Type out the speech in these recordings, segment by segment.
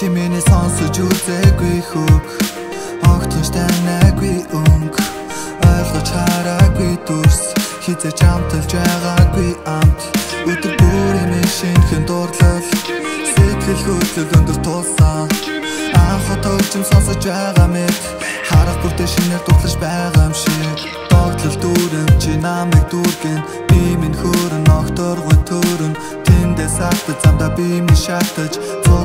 Чимээний сонсож үзээгүй хөг Огтон штанаагүй өнг. Ойлгож хараагүй дүрс. Хизээ чамталж байгаагүй амт. Өдөр бүр юм шинхэн дурлал. Сэтгэл хөдлөл өндөр тулсан. Анх отогчм сонсож байгаа мэд Харах бүртээ шинээр дурлаж байгаа юм шиг. Догтлол дүүрэн чи намайг дүүргэн. Би минь хөрөн огторгой төрөн. Тэндээс автад замда би минь шатаж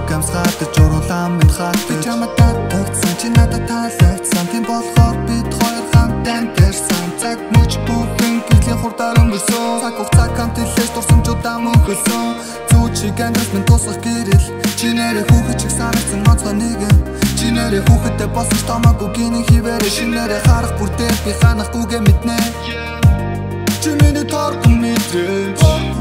Цуг амсгатаж уруулам минь хатаж Чамаа татагцсан чи надад таалагдсан. Тийм болохоор бид хоёр хамтан тэрсэн Цаг мөч бүхэн гэрлийн хурдаар өнгөрсөн. Цаг хугацаа хамтлээс дурсамжуудаа мөнхөлсөн. Зүү чиг амьдрал минь тусах гэрэл. Чи нэрээ хүүхэд чиг санагдсан онцгой нэгэн. Чи нэрээ хүүхэдтэй болсон ч томаагүй гинэн хивээрээ Шинээрээ харах бүрдээ би ханахгүйгээ мэднэ. Чи миний торгон мэдрэж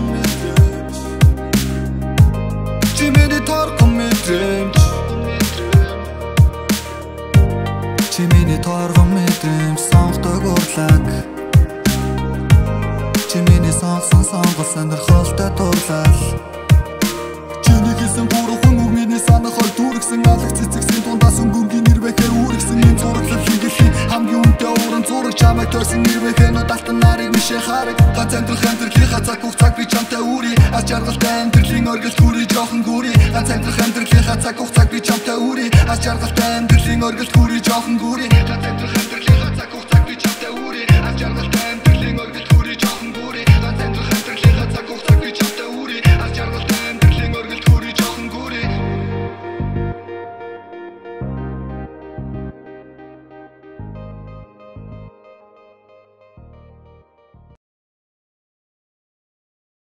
сонирхолтой дурлал Чиний хийсэн буруу хүн үг миний санах хол дүүргсэн алах цэцэгсэн тундаас өнгөнгийн нэрвэхээр үүргсэн энэ зураглал хийгэл хамгийн үнэтэй ууран зураг чамайг тойсон нэрвэхээр нөө далтан нарыг мишээ хараг ганц амьдрал амьдралынхаа цаг хугацааг би чамтай үүри аз жаргалтай амьдралын оргил гүри жоохон гүри ганц амьдрал амьдралынхаа цаг хугацааг би чамтай үүри аз жаргалтай амьдралын оргил